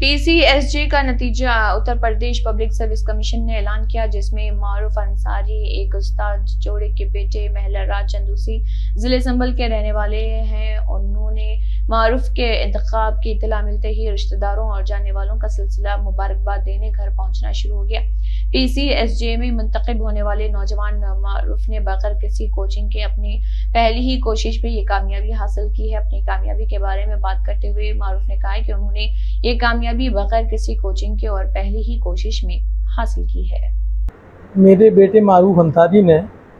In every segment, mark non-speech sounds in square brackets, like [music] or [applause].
पीसीएसजी का नतीजा, Uttar Pradesh public service commission ने ऐलान किया, जिसमें मारूफ अंसारी, एक उस्ताद जोड़े के बेटे, महिला राज चंदूसी ज़िले संबल के रहने वाले हैं। उन्होंने मारूफ के इंतखाब की इतला मिलते ही रिश्तेदारों और जाने वालों का सिलसिला मुबारकबाद देने घर पहुँचना शुरू हो गया। पी सी एस जे में मुंतखब होने वाले नौजवान मारूफ ने बगैर किसी कोचिंग के अपनी पहली ही कोशिश में ये कामयाबी हासिल की है। अपनी कामयाबी के बारे में बात करते हुए मारूफ ने कहा कि उन्होंने ये कामयाबी बगैर किसी कोचिंग के और पहली ही कोशिश में हासिल की है। मेरे बेटे मारूफ अंसारी ने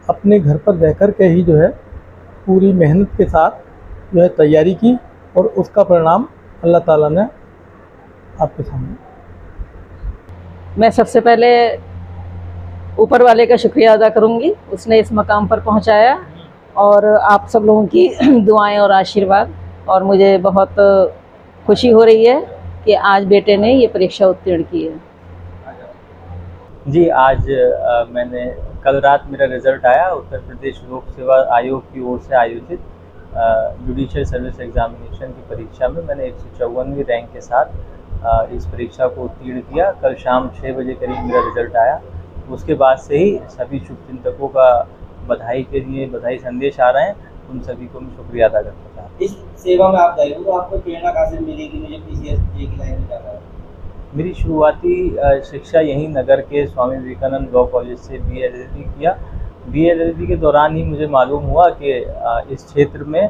अपने घर पर रह कर के ही जो है पूरी मेहनत के साथ जो है तैयारी की। और उसका परिणाम अल्लाह ताला ने आपके सामने। मैं सबसे पहले ऊपर वाले का शुक्रिया अदा करूँगी। उसने इस मकाम पर पहुँचाया और आप सब लोगों की [clears throat] दुआएँ और आशीर्वाद। और मुझे बहुत खुशी हो रही है कि आज बेटे ने ये परीक्षा उत्तीर्ण की है। जी आज आ, मैंने कल रात मेरा रिज़ल्ट आया। उत्तर प्रदेश लोक सेवा आयोग की ओर से आयोजित जुडिशियल सर्विस एग्जामिनेशन की परीक्षा में मैंने एक सौ रैंक के साथ आ, इस परीक्षा को उत्तीर्ण किया। कल शाम छः बजे करीब मेरा रिज़ल्ट आया। उसके बाद से ही सभी शुभचिंतकों का बधाई के लिए बधाई संदेश आ रहे हैं। उन सभी को मैं शुक्रिया अदा करना चाहता हूँ। इस सेवा में आप हो? तो आपको प्रेरणा कहाँ से मिली कि मुझे की लाइन में जाना है? मेरी शुरुआती शिक्षा यहीं नगर के स्वामी विवेकानंद लॉ कॉलेज से बी एल किया। बी के दौरान ही मुझे मालूम हुआ कि इस क्षेत्र में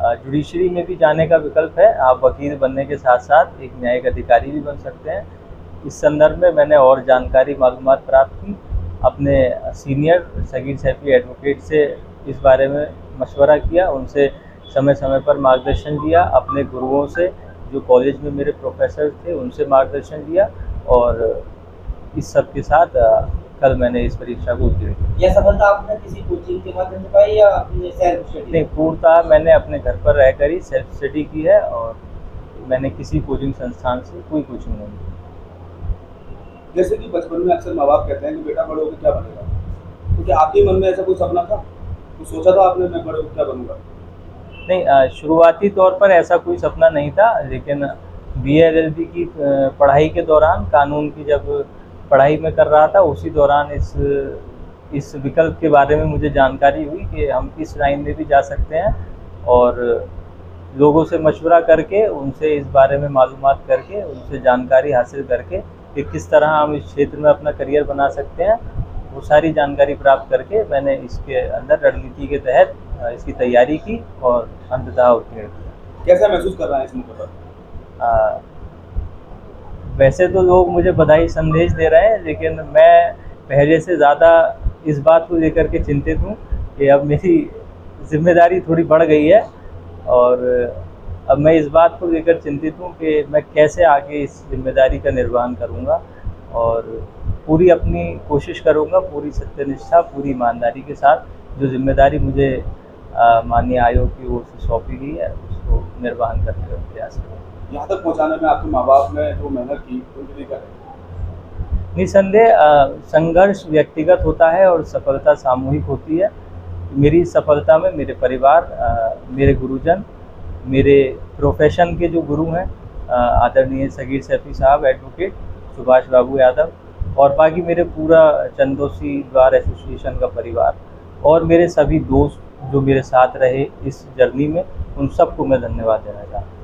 जुडिशरी में भी जाने का विकल्प है। आप वकील बनने के साथ साथ एक न्यायिक अधिकारी भी बन सकते हैं। इस संदर्भ में मैंने और जानकारी मालूम प्राप्त की। अपने सीनियर सगीर सैफी एडवोकेट से इस बारे में मशवरा किया। उनसे समय समय पर मार्गदर्शन लिया। अपने गुरुओं से, जो कॉलेज में मेरे प्रोफेसर थे, उनसे मार्गदर्शन लिया और इस सब के साथ कल मैंने इस परीक्षा को उत्तीर्ण किया। यह सफलता आपने किसी कोचिंग के माध्यम से पाई या अपने सेल्फ स्टडी नहीं पूर्णतः मैंने अपने घर पर रहकर ही सेल्फ स्टडी की है और मैंने किसी कोचिंग संस्थान से कोई कोचिंग नहीं ली जैसे कि बचपन में अक्सर माँ बाप कहते हैं कि बेटा बड़े होकर क्या बनेगा? तो क्या आपके मन में ऐसा कोई सपना था? तो सोचा था आपने मैं बड़े होकर क्या बनूँगा? नहीं शुरुआती तौर पर ऐसा कोई सपना नहीं था लेकिन बी एल की पढ़ाई के दौरान कानून की जब पढ़ाई में कर रहा था उसी दौरान इस इस विकल्प के बारे में मुझे जानकारी हुई कि हम इस लाइन में भी जा सकते हैं और लोगों से मशवरा करके उनसे इस बारे में मालूम करके उनसे जानकारी हासिल करके कि किस तरह हम इस क्षेत्र में अपना करियर बना सकते हैं वो सारी जानकारी प्राप्त करके मैंने इसके अंदर रणनीति के तहत इसकी तैयारी की और अंततः उत्तीर्ण किया। कैसा महसूस कर रहा है इस मौके पर? वैसे तो लोग मुझे बधाई संदेश दे रहे हैं, लेकिन मैं पहले से ज़्यादा इस बात को लेकर के चिंतित हूँ कि अब मेरी ज़िम्मेदारी थोड़ी बढ़ गई है और अब मैं इस बात को लेकर चिंतित हूँ कि मैं कैसे आगे इस ज़िम्मेदारी का निर्वहन करूँगा और पूरी अपनी कोशिश करूँगा, पूरी सत्यनिष्ठा, पूरी ईमानदारी के साथ जो ज़िम्मेदारी मुझे माननीय आयोग की ओर से सौंपी गई है, उसको निर्वहन करने का प्रयास करूँगा। यहाँ तक पहुँचाने में आपके माँ बाप ने जो मेहनत की उनके लिए क्या निसंदेह संघर्ष व्यक्तिगत होता है और सफलता सामूहिक होती है। मेरी सफलता में मेरे परिवार अ, मेरे गुरुजन मेरे प्रोफेशन के जो गुरु हैं आदरणीय सगीर सैफी साहब एडवोकेट सुभाष बाबू यादव और बाकी मेरे पूरा चंदोसी द्वार एसोसिएशन का परिवार और मेरे सभी दोस्त जो मेरे साथ रहे इस जर्नी में उन सबको मैं धन्यवाद देना चाहता हूँ।